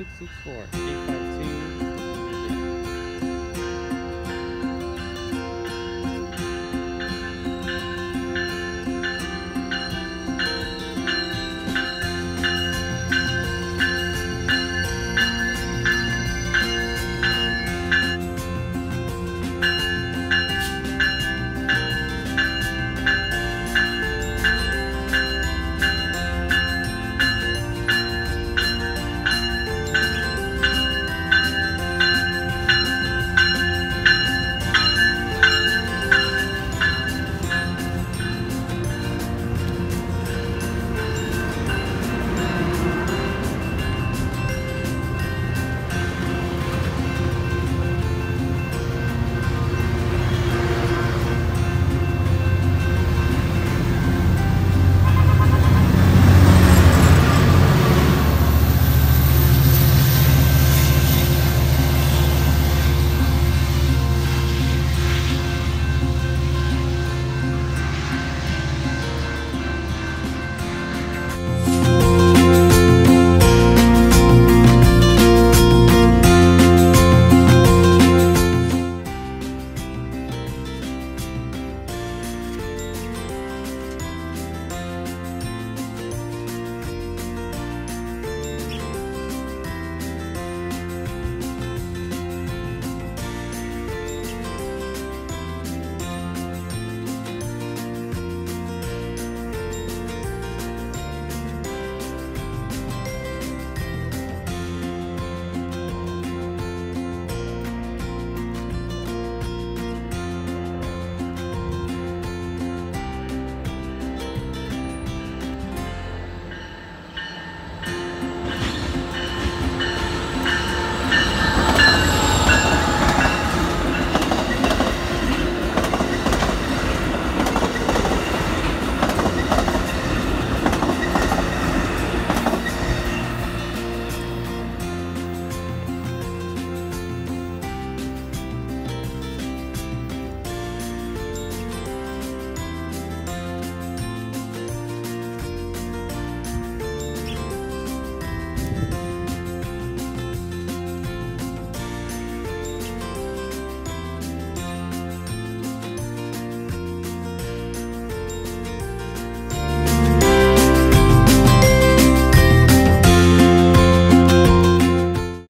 664 854